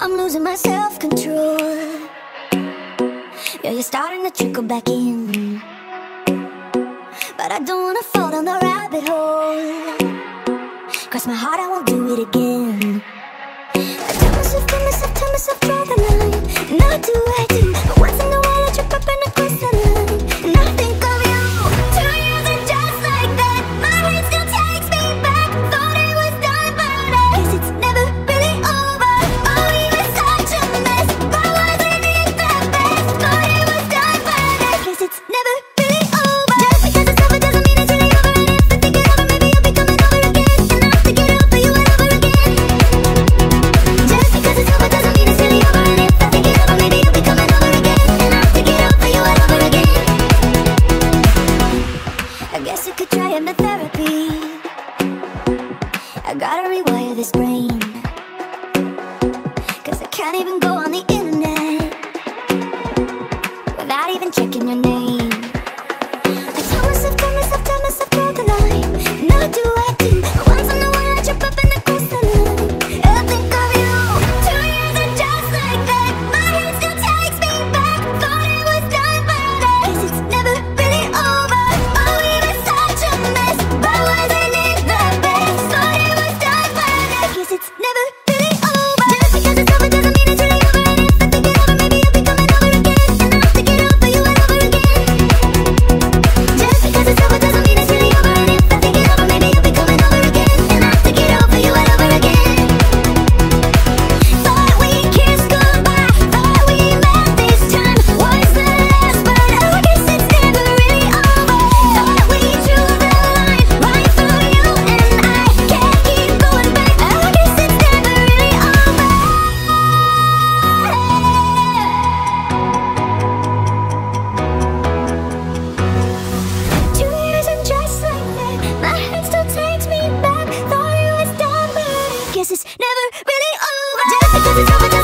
I'm losing my self-control. Yeah, you're starting to trickle back in. But I don't wanna fall down the rabbit hole. Cross my heart, I won't do it again. to therapy. I gotta rewire this brain. Cause I can't even go on the internet without even checking your name. I tell myself, tell myself, tell myself, draw the line. Now do I? Every time I